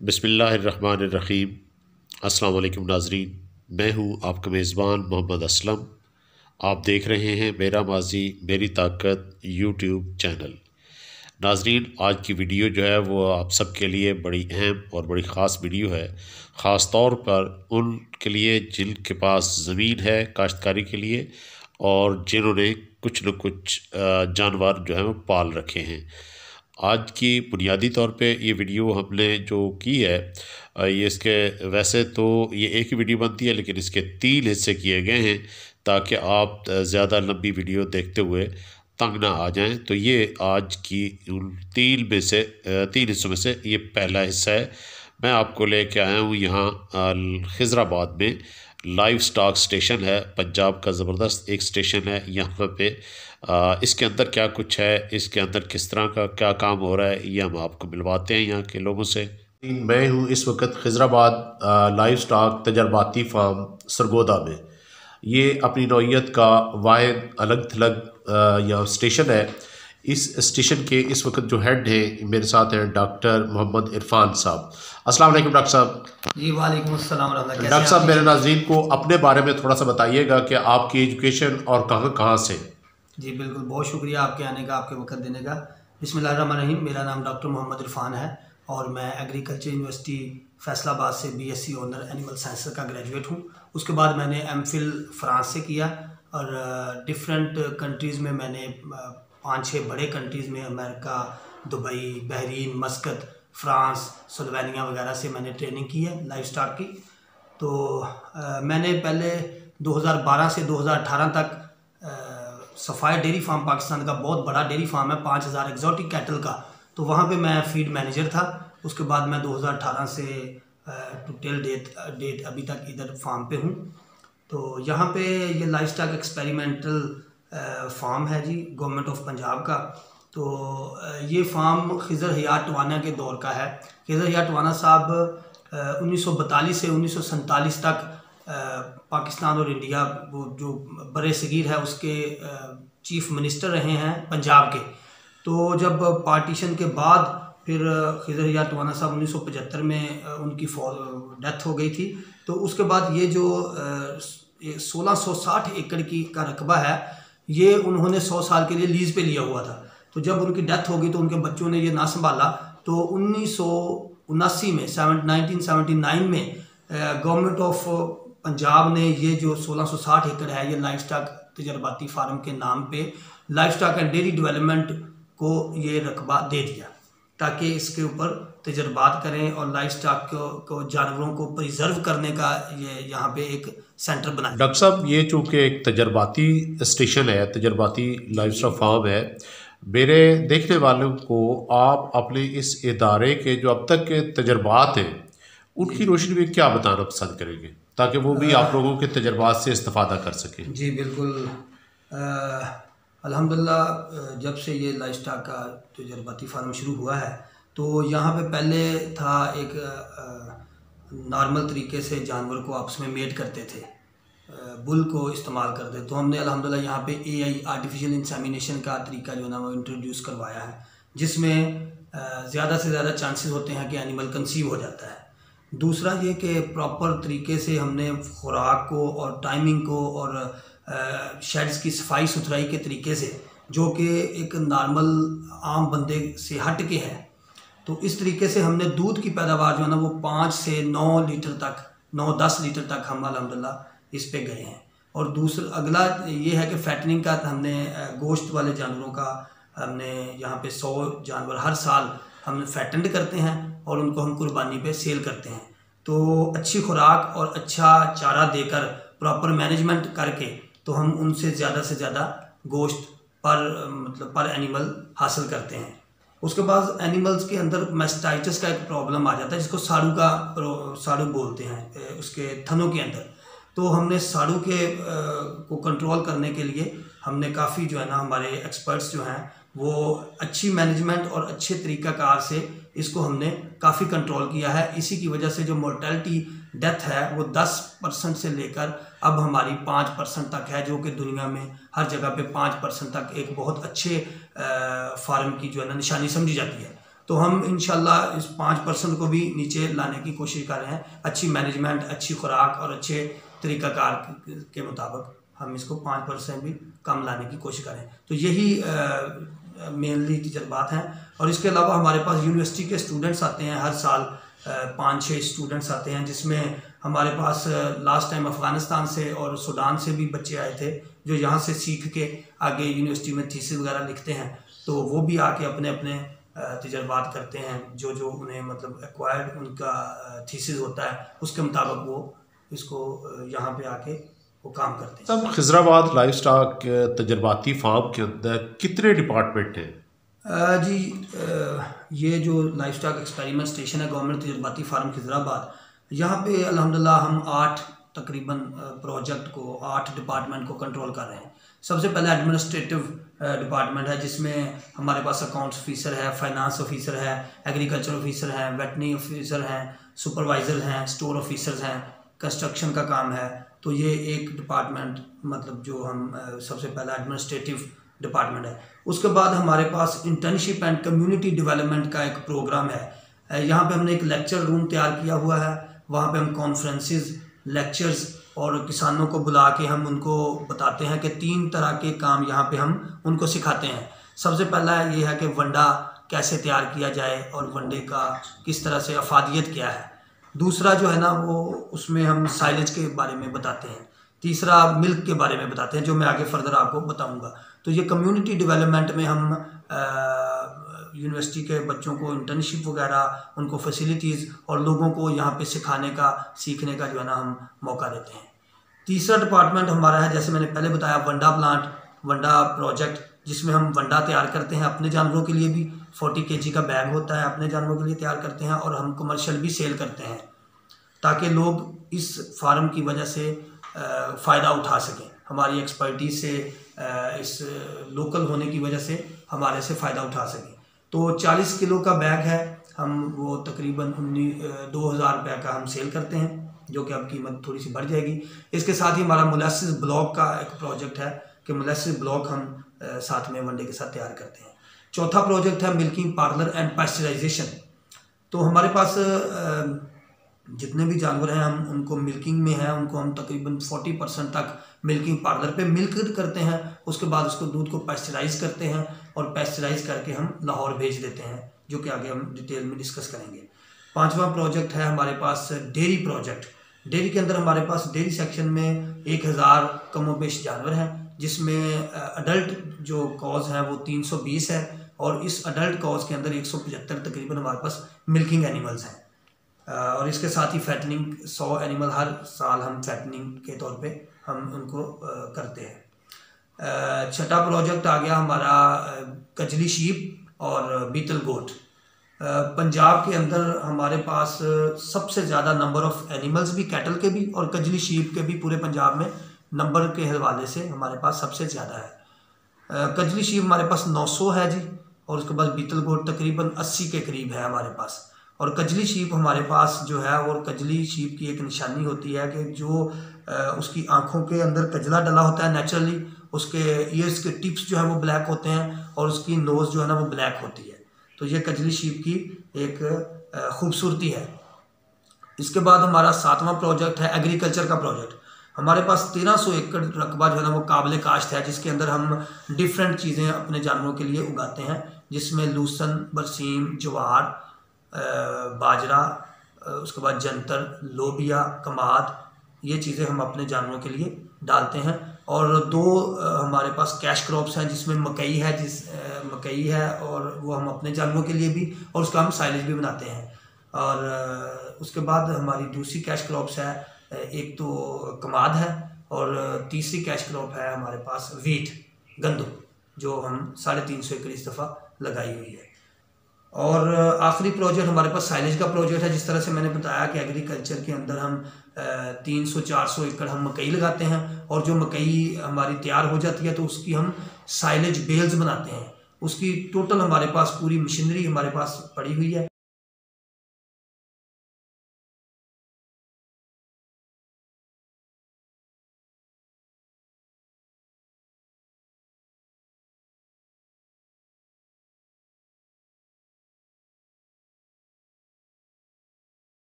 बसमीम अल्लाम नाजरीन। मैं हूँ आपका मेज़बान मोहम्मद असलम। आप देख रहे हैं मेरा माजी, मेरी ताकत यूट्यूब चैनल। नाजरीन, आज की वीडियो जो है वो आप सब के लिए बड़ी अहम और बड़ी ख़ास वीडियो है। ख़ास तौर पर उनके लिए जिनके पास ज़मीन है काश्तकारी के लिए और जिन्होंने कुछ न कुछ जानवर जो है वो पाल रखे हैं। आज की बुनियादी तौर पे ये वीडियो हमने जो की है ये इसके, वैसे तो ये एक ही वीडियो बनती है, लेकिन इसके तीन हिस्से किए गए हैं ताकि आप ज़्यादा लंबी वीडियो देखते हुए तंग ना आ जाएँ। तो ये आज की तीन में से तीन हिस्सों में से ये पहला हिस्सा है। मैं आपको लेके आया हूँ यहाँ खिजराबाद में लाइव स्टॉक स्टेशन है, पंजाब का ज़बरदस्त एक स्टेशन है, यहाँ पे इसके अंदर क्या कुछ है? इसके अंदर किस तरह का क्या काम हो रहा है? ये हम आपको मिलवाते हैं यहाँ के लोगों से। मैं हूँ इस वक्त खिजराबाद लाइफ स्टॉक तजर्बाती फार्म सरगोदा में। ये अपनी नौीयत का वाद अलग थलग या स्टेशन है। इस स्टेशन के इस वक्त जो हेड है मेरे साथ हैं डॉक्टर मोहम्मद इरफान साहब। अस्सलाम वालेकुम डॉक्टर साहब। जी वालेकुम अस्सलाम डॉक्टर साहब मेरे नाजरीन को अपने बारे में थोड़ा सा बताइएगा कि आपकी एजुकेशन और कहाँ कहाँ से? जी बिल्कुल बहुत शुक्रिया आपके आने का आपके वक्त देने का। बिसमीम मेरा नाम डॉक्टर मोहम्मद इरफान है और मैं एग्रीकल्चर यूनिवर्सिटी फैसलाबाद से बीएससी ऑनर एनिमल साइंस का ग्रेजुएट हूँ। उसके बाद मैंने एम फ्रांस से किया और डिफरेंट कंट्रीज़ में मैंने पाँच छः बड़े कंट्रीज़ में America Dubai Bahrain Muscat France Slovenia वगैरह से मैंने ट्रेनिंग की है लाइफ स्टाक की। तो आ, मैंने पहले 2012 से 2018 तक सफ़ाई डेयरी फार्म पाकिस्तान का बहुत बड़ा डेयरी फार्म है, पाँच हज़ार एग्जॉटिक कैटल का। तो वहाँ पे मैं फ़ीड मैनेजर था। उसके बाद मैं 2018 से टू टेल डेट डेट अभी तक इधर फार्म पे हूँ। तो यहाँ पे ये लाइफ स्टाक एक्सपेरिमेंटल फार्म है जी गवर्नमेंट ऑफ़ पंजाब का। तो ये फार्म खिजर हयात टवाना के दौर का है। खिजर हयात टवाना साहब उन्नीस से उन्नीस तक पाकिस्तान और इंडिया, वो जो बर सग़ीर है, उसके चीफ मिनिस्टर रहे हैं पंजाब के। तो जब पार्टीशन के बाद फिर खिजर हयात टवाना साहब उन्नीस सौ पचहत्तर में उनकी डेथ हो गई थी। तो उसके बाद ये जो सोलह सौ साठ एकड़ की का रकबा है, ये उन्होंने सौ साल के लिए लीज पे लिया हुआ था। तो जब उनकी डेथ होगी तो उनके बच्चों ने ये ना संभाला। तो उन्नीस में, सेवन, नाइनटीन नाइन में गवर्नमेंट ऑफ़ पंजाब ने ये जो 1660 एकड़ है ये लाइफ स्टाक तजर्बाती फार्म के नाम पे life stock and dairy development को ये रकबा दे दिया ताकि इसके ऊपर तजर्बात करें और लाइफ स्टाक को, को जानवरों को प्रिजर्व करने का ये यहाँ पे एक सेंटर बना डॉक्टर साहब ये चूँकि एक तजर्बाती स्टेशन है तजर्बाती लाइफ स्टाक फार्म है मेरे देखने वालों को आप अपने इस इदारे के जो अब तक के तजर्बात हैं उनकी रोशनी में क्या बताना पसंद करेंगे? ताकि वो भी आप लोगों के तजर्बात से इस्तेफादा कर सकें। जी, बिल्कुल। अल्हम्दुलिल्लाह जब से ये लाइफ स्टाक का तजर्बाती फार्म शुरू हुआ है तो यहाँ पे पहले था एक नॉर्मल तरीके से जानवर को आपस में मेट करते थे बुल को इस्तेमाल करते। तो हमने अल्हम्दुलिल्लाह यहाँ पे एआई आर्टिफिशियल इंसेमिनेशन का तरीका जो है ना, वो इंट्रोड्यूस करवाया है, जिसमें ज़्यादा से ज़्यादा चांसेस होते हैं कि एनिमल कंसीव हो जाता है। दूसरा ये कि प्रॉपर तरीके से हमने खुराक को और टाइमिंग को और शेड्स की सफ़ाई सुथराई के तरीके से, जो कि एक नॉर्मल आम बंदे से हट के है तो इस तरीके से हमने दूध की पैदावार जो है ना वो पाँच से नौ लीटर तक, नौ दस लीटर तक हम अलहमदिल्ला इस पे गए हैं। और दूसरा, अगला ये है कि फैटनिंग का हमने गोश्त वाले जानवरों का हमने यहाँ पे सौ जानवर हर साल हम फैटेंड करते हैं और उनको हम कुर्बानी पे सेल करते हैं। तो अच्छी खुराक और अच्छा चारा देकर प्रॉपर मैनेजमेंट करके तो हम उनसे ज़्यादा से ज़्यादा गोश्त पर मतलब पर एनिमल हासिल करते हैं। उसके बाद एनिमल्स के अंदर मेस्टाइटिस का एक प्रॉब्लम आ जाता है, जिसको साड़ू का साड़ू बोलते हैं उसके थनों के अंदर। तो हमने साड़ू के को कंट्रोल करने के लिए हमने काफ़ी जो है ना, हमारे एक्सपर्ट्स जो हैं वो अच्छी मैनेजमेंट और अच्छे तरीक़ाकार से इसको हमने काफ़ी कंट्रोल किया है। इसी की वजह से जो मोर्टेलिटी डेथ है, वो 10 परसेंट से लेकर अब हमारी 5 परसेंट तक है, जो कि दुनिया में हर जगह पे 5 परसेंट तक एक बहुत अच्छे फार्म की जो है ना निशानी समझी जाती है। तो हम इन इस पाँच परसेंट को भी नीचे लाने की कोशिश कर रहे हैं। अच्छी मैनेजमेंट अच्छी खुराक और अच्छे तरीक़ाकार के मुताबिक हम इसको पाँच परसेंट भी कम लाने की कोशिश करें तो यही मेनली तजर्बात हैं। और इसके अलावा हमारे पास यूनिवर्सिटी के स्टूडेंट्स आते हैं हर साल पाँच छः स्टूडेंट्स आते हैं, जिसमें हमारे पास लास्ट टाइम अफ़गानिस्तान से और सूडान से भी बच्चे आए थे, जो यहाँ से सीख के आगे यूनिवर्सिटी में थीसिस वगैरह लिखते हैं। तो वो भी आके अपने अपने तजर्बात करते हैं, जो जो उन्हें मतलब एक्वायर्ड उनका थीसिस होता है, उसके मुताबिक वो इसको यहाँ पे आके वो काम करते हैं। सब खजराबाद लाइफ स्टॉक तजर्बाती फार्म के अंदर कितने डिपार्टमेंट हैं? जी ये जो लाइफ स्टाक एक्सपेरिमेंट स्टेशन है गवर्नमेंट तजर्बाती फार्म खजराबाद यहाँ पे अल्हम्दुलिल्लाह हम आठ तकरीबन प्रोजेक्ट को आठ डिपार्टमेंट को कंट्रोल कर रहे हैं। सबसे पहले एडमिनिस्ट्रेटिव डिपार्टमेंट है जिसमें हमारे पास अकाउंट्स ऑफिसर है फाइनेंस ऑफिसर है एग्रीकल्चर ऑफिसर है वेटनी ऑफिसर हैं सुपरवाइज़र हैं स्टोर ऑफिसर्स हैं कंस्ट्रक्शन का काम है। तो ये एक डिपार्टमेंट मतलब जो हम सबसे पहला एडमिनिस्ट्रेटिव डिपार्टमेंट है। उसके बाद हमारे पास इंटर्नशिप एंड कम्युनिटी डेवलपमेंट का एक प्रोग्राम है। यहाँ पे हमने एक लेक्चर रूम तैयार किया हुआ है। वहाँ पे हम कॉन्फ्रेंसेस लेक्चर्स और किसानों को बुला के हम उनको बताते हैं कि तीन तरह के काम यहाँ पे हम उनको सिखाते हैं। सबसे पहला ये है कि वंडा कैसे तैयार किया जाए और वनडे का किस तरह से अफादियत क्या है। दूसरा जो है ना, वो उसमें हम साइलेज के बारे में बताते हैं। तीसरा मिल्क के बारे में बताते हैं, जो मैं आगे फर्दर आपको बताऊँगा। तो ये कम्युनिटी डेवलपमेंट में हम यूनिवर्सिटी के बच्चों को इंटर्नशिप वगैरह, उनको फैसिलिटीज़ और लोगों को यहाँ पे सिखाने का, सीखने का जो है ना हम मौका देते हैं। तीसरा डिपार्टमेंट हमारा है, जैसे मैंने पहले बताया, वंडा प्लांट वंडा प्रोजेक्ट जिसमें हम वंडा तैयार करते हैं अपने जानवरों के लिए भी। फोर्टी के का बैग होता है, अपने जानवरों के लिए तैयार करते हैं और हम कमर्शियल भी सेल करते हैं, ताकि लोग इस फार्म की वजह से फ़ायदा उठा सकें। हमारी एक्सपर्टीज से इस लोकल होने की वजह से हमारे से फ़ायदा उठा सकें। तो 40 किलो का बैग है, हम वो तकरीबन उन्नीस दो हज़ार रुपये का हम सेल करते हैं, जो कि अब कीमत थोड़ी सी बढ़ जाएगी। इसके साथ ही हमारा मुलासिस ब्लॉक का एक प्रोजेक्ट है, कि मुलासिस ब्लॉक हम साथ में मंडे के साथ तैयार करते हैं। चौथा प्रोजेक्ट है मिल्किंग पार्लर एंड पास्चराइजेशन तो हमारे पास जितने भी जानवर हैं, हम उनको मिल्किंग में हैं, उनको हम तकरीबन 40 परसेंट तक मिल्किंग पार्लर पे मिल्क करते हैं, उसके बाद उसको दूध को पैस्चराइज करते हैं और पैस्चराइज करके हम लाहौर भेज देते हैं, जो कि आगे हम डिटेल में डिस्कस करेंगे। पांचवा प्रोजेक्ट है हमारे पास डेयरी प्रोजेक्ट। डेयरी के अंदर हमारे पास डेयरी सेक्शन में एक हज़ार कमोपेश जानवर हैं, जिसमें अडल्ट जो कॉज है, वो 320 है और इस अडल्ट कॉज के अंदर एक सौ पचहत्तर तकरीबन हमारे पास मिल्किंग एनिमल्स हैं। और इसके साथ ही फैटनिंग सौ एनिमल हर साल हम फैटनिंग के तौर पे हम उनको करते हैं। छठा प्रोजेक्ट आ गया हमारा कजली शीप और बीतल गोट पंजाब के अंदर हमारे पास सबसे ज़्यादा नंबर ऑफ़ एनिमल्स भी कैटल के भी और कजली शीप के भी पूरे पंजाब में नंबर के हवाले से हमारे पास सबसे ज़्यादा है। कजली शीप हमारे पास 900 है जी। और उसके बाद बीतल गोट तकरीबन 80 के करीब है हमारे पास। और कजली शीप हमारे पास जो है, और कजली शीप की एक निशानी होती है कि जो उसकी आँखों के अंदर कजला डला होता है नेचुरली उसके ईयर्स के टिप्स जो है वो ब्लैक होते हैं और उसकी नोज़ जो है ना वो ब्लैक होती है। तो ये कजली शीप की एक खूबसूरती है। इसके बाद हमारा सातवां प्रोजेक्ट है एग्रीकल्चर का प्रोजेक्ट हमारे पास तेरह सौ एकड़ रकबा जो है ना वो काबिल काश्त है, जिसके अंदर हम डिफरेंट चीज़ें अपने जानवरों के लिए उगाते हैं। जिसमें लूसन, बरसीम ज्वार बाजरा उसके बाद जंतर, लोबिया, कमाद, ये चीज़ें हम अपने जानवरों के लिए डालते हैं। और दो हमारे पास कैश क्रॉप्स हैं, जिसमें मकई है, जिस मकई है और वो हम अपने जानवरों के लिए भी और उसका हम साइलेज भी बनाते हैं। और उसके बाद हमारी दूसरी कैश क्रॉप्स है एक तो कमाद है और तीसरी कैश क्रॉप है हमारे पास वीट, गंदम, जो हम साढ़े तीन सौ एकड़ इस दफ़ा लगाई हुई है। और आखिरी प्रोजेक्ट हमारे पास साइलेज का प्रोजेक्ट है, जिस तरह से मैंने बताया कि एग्रीकल्चर के अंदर हम तीन सौ, चार सौ एकड़ हम मकई लगाते हैं और जो मकई हमारी तैयार हो जाती है तो उसकी हम साइलेज बेल्स बनाते हैं। उसकी टोटल हमारे पास पूरी मशीनरी हमारे पास पड़ी हुई है।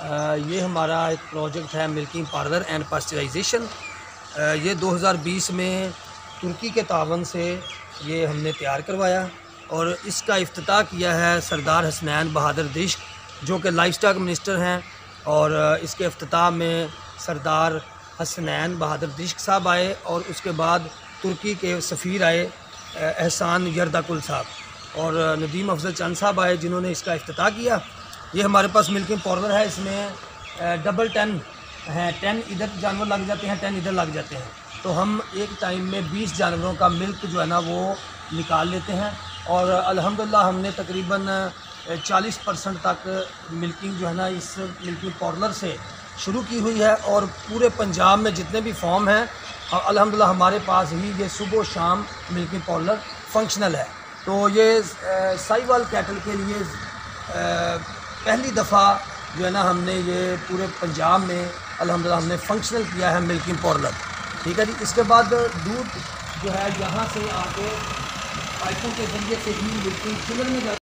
ये हमारा एक प्रोजेक्ट है मिल्किंग पार्लर एंड पास्चराइजेशन। ये 2020 में तुर्की के तावन से ये हमने तैयार करवाया और इसका अफ्ताह किया है सरदार हसनैन बहादुर दिश्क, जो कि लाइफ स्टाक मिनिस्टर हैं और इसके अफ्ताह में सरदार हसनैन बहादुर दिश्क साहब आए और उसके बाद तुर्की के सफ़ीर आए एहसान यरदाकुल साहब और नदीम अफजल चंद साहब आए, जिन्होंने इसका अफ्ताह किया। ये हमारे पास मिल्किंग पाउडर है, इसमें डबल टेन है टेन इधर जानवर लग जाते हैं टेन इधर लग जाते हैं। तो हम एक टाइम में बीस जानवरों का मिल्क जो है ना, वो निकाल लेते हैं और अल्हम्दुलिल्लाह हमने तकरीबन चालीस परसेंट तक मिल्किंग जो है ना, इस मिल्किंग पार्लर से शुरू की हुई है और पूरे पंजाब में जितने भी फॉर्म हैं अल्हम्दुलिल्लाह हमारे पास ही ये सुबह शाम मिल्किंग पार्लर फंक्शनल है। तो ये साइवाल कैटल के लिए पहली दफ़ा जो है ना हमने ये पूरे पंजाब में अलहमदिल्ला हमने फंक्शनल किया है मिल्किंग पार्लर ठीक है जी? इसके बाद दूध जो है यहाँ से आके पाइपों के ज़रिए से ही मिल्किंग चिलर में जाता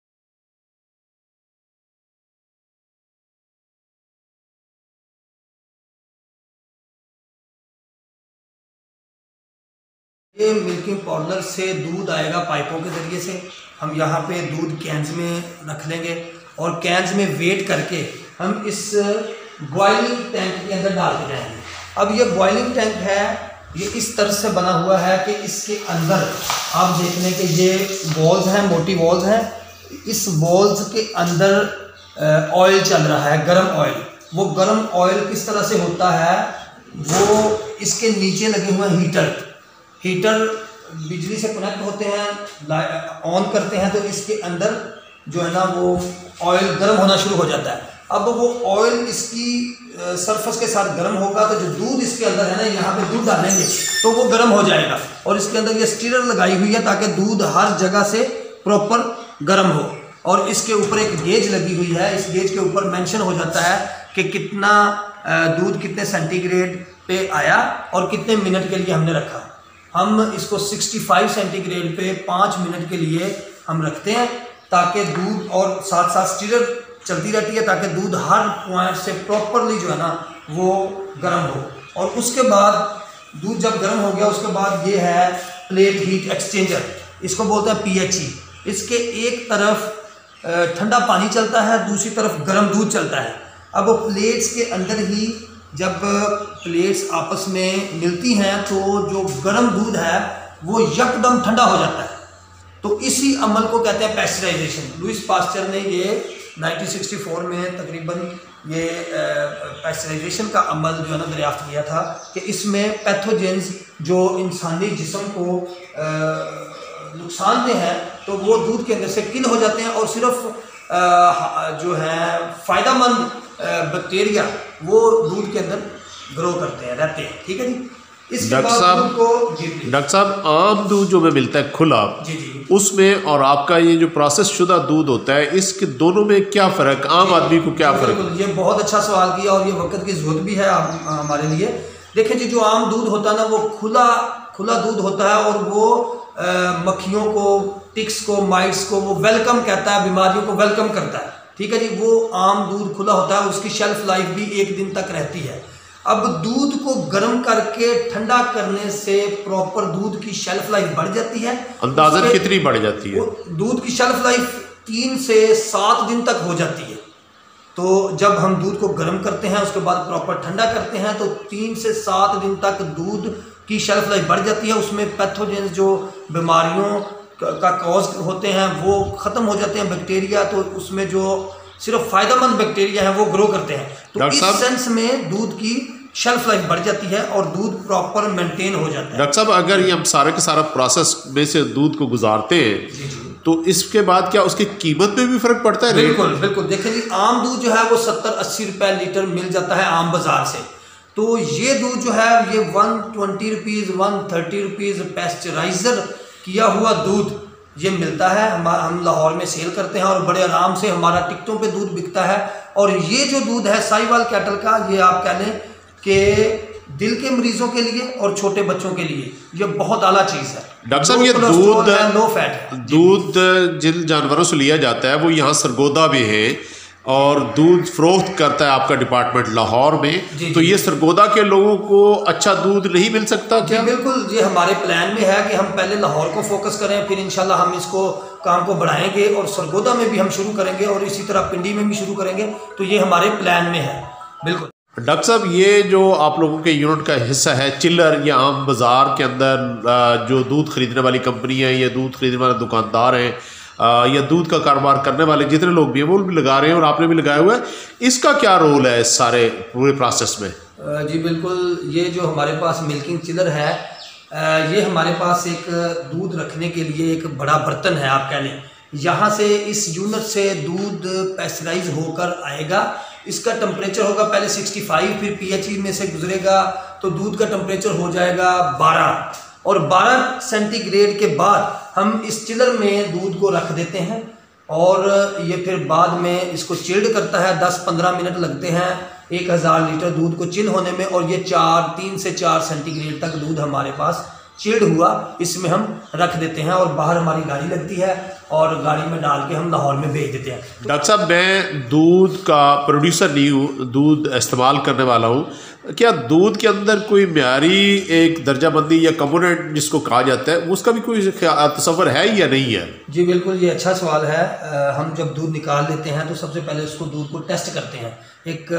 ये मिल्किंग पाउडर से दूध आएगा पाइपों के ज़रिए से। हम यहाँ पे दूध कैंस में रख लेंगे। और कैंस में वेट करके हम इस बॉइलिंग टैंक के अंदर डालते जाएँगे। अब ये बॉइलिंग टैंक है, ये इस तरह से बना हुआ है कि इसके अंदर आप देख लें कि ये वॉल्स हैं, मोटी वॉल्स हैं। इस वॉल्स के अंदर ऑयल चल रहा है, गर्म ऑयल वो गर्म ऑयल किस तरह से होता है? वो इसके नीचे लगे हुए हीटर हीटर बिजली से कनेक्ट होते हैं ऑन करते हैं तो इसके अंदर जो है ना वो ऑयल गर्म होना शुरू हो जाता है। अब वो ऑयल इसकी सरफस के साथ गर्म होगा तो जो दूध इसके अंदर है ना, यहाँ पे दूध डालेंगे तो वो गर्म हो जाएगा। और इसके अंदर ये स्टीरर लगाई हुई है ताकि दूध हर जगह से प्रॉपर गर्म हो। और इसके ऊपर एक गेज लगी हुई है। इस गेज के ऊपर मेंशन हो जाता है कि कितना दूध कितने सेंटीग्रेड पे आया और कितने मिनट के लिए हमने रखा। हम इसको 65 सेंटीग्रेड पे पाँच मिनट के लिए हम रखते हैं। ताकि दूध और साथ साथ स्टीरर चलती रहती है ताकि दूध हर पॉइंट से प्रॉपरली जो है ना वो गर्म हो। और उसके बाद दूध जब गर्म हो गया, उसके बाद ये है प्लेट हीट एक्सचेंजर इसको बोलते हैं पीएचई इसके एक तरफ़ ठंडा पानी चलता है, दूसरी तरफ़ गर्म दूध चलता है। अब प्लेट्स के अंदर ही जब प्लेट्स आपस में मिलती हैं तो जो गर्म दूध है, वो यकदम ठंडा हो जाता है। तो इसी अमल को कहते हैं पैस्चराइजेशन लुइस पास्चर ने ये 1964 में तकरीबन ये पैस्चराइजेशन का अमल जो है ना दरियाफ्त किया था कि इसमें पैथोजेंस जो इंसानी जिसम को नुकसानदेह हैं तो वो दूध के अंदर से किल हो जाते हैं और सिर्फ़ जो है फ़ायदा मंद बैक्टीरिया वो दूध के अंदर ग्रो करते हैं, रहते हैं। ठीक है जी? डॉक्टर साहब डॉक्टर साहब आम दूध जो हमें मिलता है खुला उसमें और आपका ये जो प्रोसेस शुदा दूध होता है इसके दोनों में क्या फ़र्क आम आदमी को क्या फ़र्क? ये बहुत अच्छा सवाल किया और ये वक्त की ज़रूरत भी है हमारे लिए। देखिए जी जो आम दूध होता है ना वो खुला खुला दूध होता है और वो मक्खियों को टिक्स को माइट्स को वो वेलकम कहता है बीमारियों को वेलकम करता है। ठीक है जी वो आम दूध खुला होता है उसकी शेल्फ लाइफ भी एक दिन तक रहती है। अब दूध को गर्म करके ठंडा करने से प्रॉपर दूध की शेल्फ लाइफ बढ़ जाती है। अंदाजन कितनी बढ़ जाती है? दूध की शेल्फ लाइफ तीन से सात दिन तक हो जाती है। तो जब हम दूध को गर्म करते हैं उसके बाद प्रॉपर ठंडा करते हैं तो तीन से सात दिन तक दूध की शेल्फ लाइफ बढ़ जाती है। उसमें पैथोजेंस जो बीमारियों का कॉज होते हैं वो ख़त्म हो जाते हैं बैक्टीरिया तो उसमें जो सिर्फ़ फ़ायदेमंद बैक्टीरिया है वो ग्रो करते हैं। तो इस सेंस में दूध की शेल्फ लाइफ बढ़ जाती है और दूध प्रॉपर मेंटेन हो जाता है। डॉक्टर साहब अगर ये हम सारा के सारा प्रोसेस में से दूध को गुजारते हैं तो इसके बाद क्या उसकी कीमत में भी फ़र्क पड़ता है? बिल्कुल बिल्कुल। देखिए जी आम दूध जो है वो सत्तर अस्सी रुपए लीटर मिल जाता है आम बाज़ार से। तो ये दूध जो है ये one twenty rupees one thirty rupees pasteuriser किया हुआ दूध ये मिलता है हम हम लाहौर में सेल करते हैं और बड़े आराम से हमारा टिकटों पे दूध बिकता है। और ये जो दूध है साईवाल कैटल का ये आप कह लें कि दिल के मरीजों के लिए और छोटे बच्चों के लिए ये बहुत आला चीज़ है। डॉक्टर साहब ये दूध नो फैट दूध जिन जानवरों से लिया जाता है वो यहाँ सरगोदा भी है और दूध फरोख्त करता है आपका डिपार्टमेंट लाहौर में। तो ये सरगोदा के लोगों को अच्छा दूध नहीं मिल सकता क्या? बिल्कुल ये हमारे प्लान में है कि हम पहले लाहौर को फोकस करें फिर इंशाल्लाह हम इसको काम को बढ़ाएँगे और सरगोदा में भी हम शुरू करेंगे और इसी तरह पिंडी में भी शुरू करेंगे। तो ये हमारे प्लान में है बिल्कुल। डॉक्टर साहब ये जो आप लोगों के यूनिट का हिस्सा है चिल्लर या आम बाज़ार के अंदर जो दूध खरीदने वाली कंपनी है या दूध खरीदने वाले दुकानदार हैं या दूध का कारोबार करने वाले जितने लोग भी हैं, वो भी लगा रहे हैं और आपने भी लगाया हुआ है। इसका क्या रोल है इस सारे, पूरे प्रोसेस में? जी बिल्कुल, ये जो हमारे पास मिल्किंग चिलर है ये हमारे पास एक दूध रखने के लिए एक बड़ा बर्तन है, आप कह लें। यहाँ से इस यूनिट से दूध पैस्चराइज होकर आएगा। इसका टेम्परेचर होगा पहले 65 फिर पीएचई में से गुजरेगा तो दूध का टेम्परेचर हो जाएगा 12 और 12 सेंटीग्रेड के बाद हम इस चिलर में दूध को रख देते हैं और ये फिर बाद में इसको चिल्ड करता है 10-15 मिनट लगते हैं, एक हज़ार लीटर दूध को चिल होने में और ये चार, तीन से चार सेंटीग्रेड तक दूध हमारे पास चिल्ड हुआ, इसमें हम रख देते हैं और बाहर हमारी गाड़ी लगती है और गाड़ी में डाल के हम लाहौर में भेज देते हैं। डॉक्टर साहब, मैं दूध का प्रोड्यूसर नहीं हूँ, दूध इस्तेमाल करने वाला हूँ। क्या दूध के अंदर कोई म्यारी एक दर्जाबंदी या कम्पोनेंट जिसको कहा जाता है उसका भी कोई तस्वर है या नहीं है? जी बिल्कुल ये अच्छा सवाल है। हम जब दूध निकाल लेते हैं तो सबसे पहले उसको दूध को टेस्ट करते हैं। एक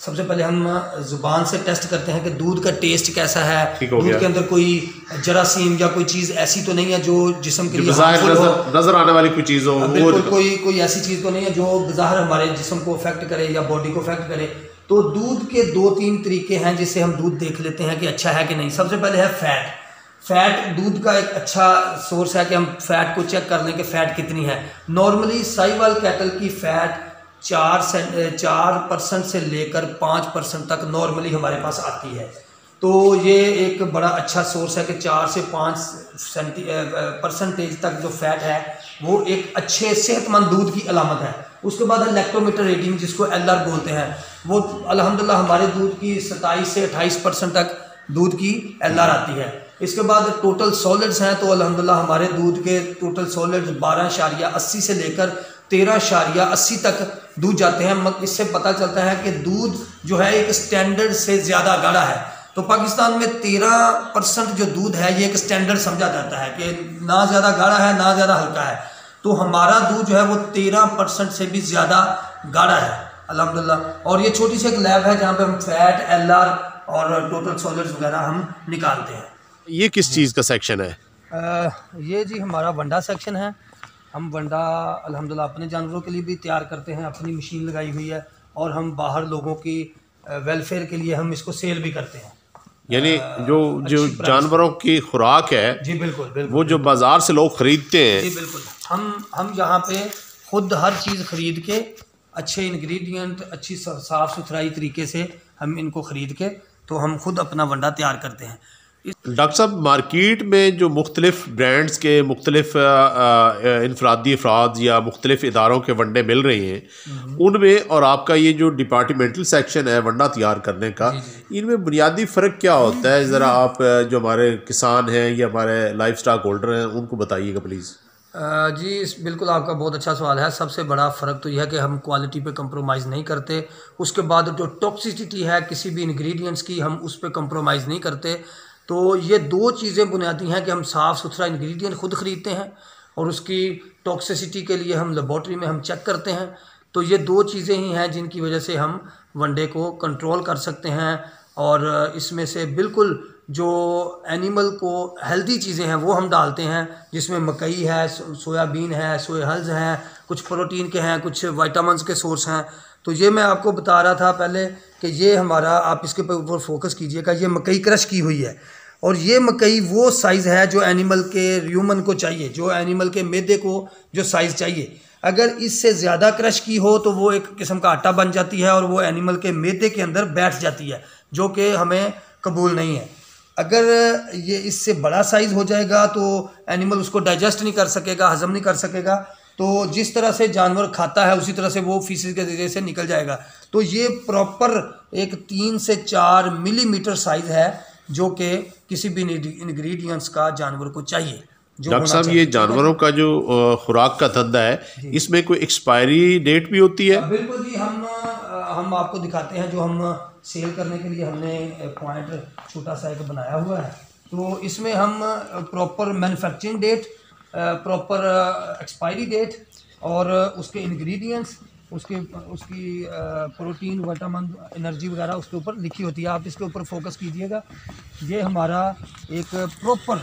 सबसे पहले हम ज़ुबान से टेस्ट करते हैं कि दूध का टेस्ट कैसा है। दूध के अंदर कोई जरासीम या कोई चीज़ ऐसी तो नहीं है जो जिसम के लिए नज़र, नज़र आने वाली कोई चीज़ हो बिल्कुल कोई कोई ऐसी चीज़ तो नहीं है जो बाहर हमारे जिसम को अफेक्ट करे या बॉडी को अफेक्ट करे। तो दूध के दो तीन तरीके हैं जिससे हम दूध देख लेते हैं कि अच्छा है कि नहीं। सबसे पहले है फैट फैट दूध का एक अच्छा सोर्स है कि हम फैट को चेक कर लें कि फैट कितनी है। नॉर्मली साइवाल कैटल की फैट चार से चार परसेंट से लेकर पाँच परसेंट तक नॉर्मली हमारे पास आती है। तो ये एक बड़ा अच्छा सोर्स है कि चार से पाँच सेंटी परसेंटेज तक जो फैट है, वो एक अच्छे सेहतमंद दूध की अलामत है। उसके बाद है लैक्टोमीटर रेटिंग जिसको एलआर बोलते हैं, वो अलहमदिल्ला हमारे दूध की सत्ताईस से अट्ठाईस परसेंट तक दूध की एलआर आती है। इसके बाद टोटल सॉलिड्स हैं तो अलहमदिल्ला हमारे दूध के टोटल सॉलिड्स बारह शारिया अस्सी से लेकर तेरह शारिया अस्सी तक दूध जाते हैं। इससे पता चलता है कि दूध जो है, एक स्टैंडर्ड से ज़्यादा गाढ़ा है। तो पाकिस्तान में तेरह परसेंट जो दूध है, ये एक स्टैंडर्ड समझा जाता है कि ना ज़्यादा गाढ़ा है, ना ज़्यादा हल्का है। तो हमारा दूध जो है वो तेरह परसेंट से भी ज़्यादा गाढ़ा है अल्हम्दुलिल्लाह और ये छोटी सी एक लैब है जहाँ पे हम फैट एलआर और टोटल सॉलिड्स वगैरह हम निकालते हैं। ये किस चीज़ का सेक्शन है? अ, ये जी हमारा वंडा सेक्शन है। हम वंडा अल्हम्दुलिल्लाह अपने जानवरों के लिए भी तैयार करते हैं अपनी मशीन लगाई हुई है और हम बाहर लोगों की वेलफेयर के लिए हम इसको सेल भी करते हैं। यानी जो जो जानवरों की खुराक है जी बिल्कुल बिल्कुल वो जो बाज़ार से लोग खरीदते हैं। जी बिल्कुल। हम हम यहाँ पे खुद हर चीज़ खरीद के अच्छे इंग्रेडिएंट अच्छी साफ़ सुथराई तरीके से हम इनको खरीद के तो हम खुद अपना वंडा तैयार करते हैं। डॉक्टर साहब मार्केट में जो मुख्तलिफ़ ब्रांड्स के मुख्तलिफ़ इनफरादी अफराद या मुख्तलिफ़ इदारों के वंडे मिल रहे हैं उनमें और आपका ये जो डिपार्टमेंटल सेक्शन है वंडा तैयार करने का इनमें बुनियादी फ़र्क क्या होता है? ज़रा आप जो हमारे किसान हैं या हमारे लाइफ स्टाक होल्डर हैं उनको बताइएगा प्लीज़ जी इस बिल्कुल आपका बहुत अच्छा सवाल है। सबसे बड़ा फ़र्क तो यह है कि हम क्वालिटी पे कंप्रोमाइज़ नहीं करते। उसके बाद जो टॉक्सिसिटी है किसी भी इंग्रेडिएंट्स की हम उस पर कंप्रोमाइज़ नहीं करते। तो ये दो चीज़ें बुनियादी हैं कि हम साफ़ सुथरा इंग्रेडिएंट खुद ख़रीदते हैं और उसकी टॉक्सिसिटी के लिए हम लेबॉर्ट्री में हम चेक करते हैं। तो ये दो चीज़ें ही हैं जिनकी वजह से हम वनडे को कंट्रोल कर सकते हैं और इसमें से बिल्कुल जो एनिमल को हेल्दी चीज़ें हैं वो हम डालते हैं, जिसमें मकई है सोयाबीन है सोयाहल्स हैं, कुछ प्रोटीन के हैं, कुछ वाइटामस के सोर्स हैं। तो ये मैं आपको बता रहा था पहले कि ये हमारा, आप इसके ऊपर फोकस कीजिएगा ये मकई क्रश की हुई है। और ये मकई वो साइज़ है जो एनिमल के ह्यूमन को चाहिए, जो एनिमल के मैदे को जो साइज़ चाहिए। अगर इससे ज़्यादा क्रश की हो तो वो एक किस्म का आटा बन जाती है और वो एनिमल के मैदे के अंदर बैठ जाती है, जो कि हमें कबूल नहीं है। अगर ये इससे बड़ा साइज़ हो जाएगा तो एनिमल उसको डाइजेस्ट नहीं कर सकेगा, हजम नहीं कर सकेगा। तो जिस तरह से जानवर खाता है उसी तरह से वो फीसिस के ज़रिए से निकल जाएगा। तो ये प्रॉपर एक तीन से चार मिलीमीटर साइज़ है जो कि किसी भी इंग्रेडिएंट्स का जानवर को चाहिए डॉक्टर साहब ये जानवरों का जो खुराक का धंधा है इसमें कोई एक्सपायरी डेट भी होती है? बिल्कुल जी हम हम आपको दिखाते हैं जो हम सेल करने के लिए हमने पॉइंट छोटा सा एक बनाया हुआ है। तो इसमें हम proper manufacturing date proper expiry date और उसके इंग्रेडिएंट्स उसके, उसकी प्रोटीन विटामिन एनर्जी वगैरह उसके ऊपर लिखी होती है। आप इसके ऊपर फोकस कीजिएगा। ये हमारा एक प्रॉपर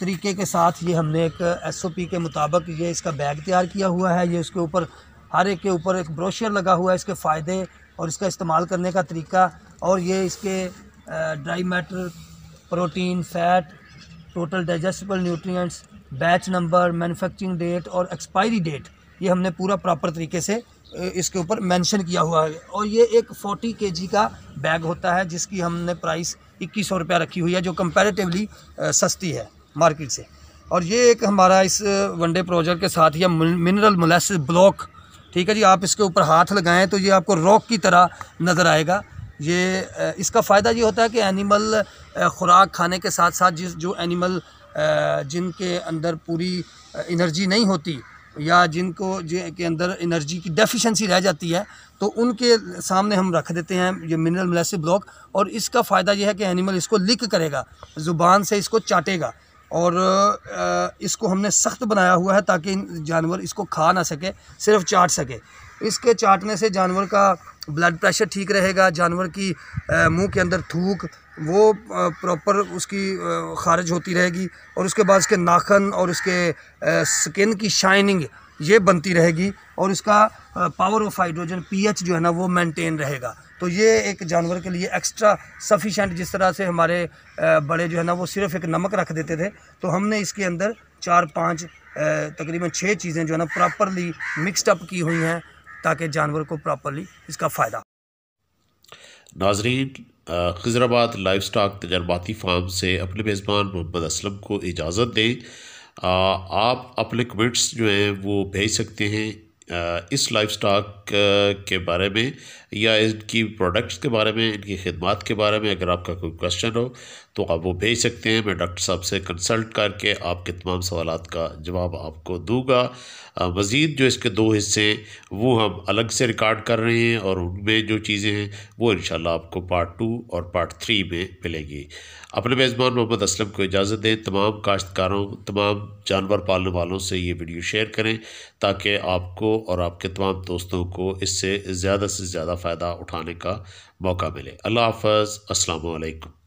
तरीके के साथ ये हमने एक एसओपी के मुताबिक ये इसका बैग तैयार किया हुआ है। ये इसके ऊपर, हर एक के ऊपर एक ब्रोशर लगा हुआ है इसके फ़ायदे और इसका इस्तेमाल करने का तरीका। और ये इसके dry matter protein fat total digestible nutrients batch number manufacturing date और एक्सपायरी डेट ये हमने पूरा प्रॉपर तरीके से इसके ऊपर मेंशन किया हुआ है। और ये एक 40 के का बैग होता है, जिसकी हमने प्राइस इक्कीस सौ रुपया रखी हुई है, जो कंपैरेटिवली सस्ती है मार्केट से। और ये एक हमारा इस वनडे प्रोजेक्ट के साथ ही मिनरल मोलेसिस ब्लॉक ठीक है जी? आप इसके ऊपर हाथ लगाएँ तो ये आपको रॉक की तरह नज़र आएगा। ये इसका फ़ायदा ये होता है कि एनिमल ख़ुराक खाने के साथ साथ जिस, जो एनिमल जिनके अंदर पूरी एनर्जी नहीं होती या जिनको के अंदर एनर्जी की डेफिशिएंसी रह जाती है तो उनके सामने हम रख देते हैं ये मिनरल मलेसिव ब्लॉक और इसका फ़ायदा यह है कि एनिमल इसको लिक करेगा, ज़ुबान से इसको चाटेगा और इसको हमने सख्त बनाया हुआ है ताकि जानवर इसको खा ना सके, सिर्फ़ चाट सके। इसके चाटने से जानवर का ब्लड प्रेशर ठीक रहेगा, जानवर की मुँह के अंदर थूक वो प्रॉपर उसकी खारिज होती रहेगी और उसके बाद उसके नाखन और उसके स्किन की शाइनिंग ये बनती रहेगी और इसका पावर ऑफ़ हाइड्रोजन पीएच जो है ना वो मेंटेन रहेगा। तो ये एक जानवर के लिए एक्स्ट्रा सफिशेंट जिस तरह से हमारे बड़े जो है ना वो सिर्फ़ एक नमक रख देते थे तो हमने इसके अंदर चार पाँच तकरीबन छः चीज़ें जो है ना प्रॉपरली मिक्सड अप की हुई हैं ताकि जानवर को प्रॉपरली इसका फ़ायदा नाजरीन खजराबाद लाइफ स्टाक तजर्बाती फार्म से अपने मेज़बान मोहम्मद असलम को इजाज़त दें। आप अपने कमेंट्स जो हैं वो भेज सकते हैं इस लाइफ स्टाक के बारे में या इनकी प्रोडक्ट्स के बारे में, इनकी खदमात के बारे में अगर आपका कोई क्वेश्चन हो तो आप वो भेज सकते हैं। मैं डॉक्टर साहब से कंसल्ट करके आपके तमाम सवाल का जवाब आपको दूँगा। मज़ीद जो इसके दो हिस्से हैं, वो हम अलग से रिकॉर्ड कर रहे हैं और उनमें जो चीज़ें हैं, वो इन आपको पार्ट टू और पार्ट थ्री में मिलेंगी। अपने मेज़बान मोहम्मद असलम को इजाज़त दें। तमाम काश्तकारों, तमाम जानवर पालने वालों से ये वीडियो शेयर करें ताकि आपको और आपके तमाम दोस्तों को इससे ज़्यादा से ज़्यादा फ़ायदा उठाने का मौका मिले। अल्लाह हाफ़ अल्लाम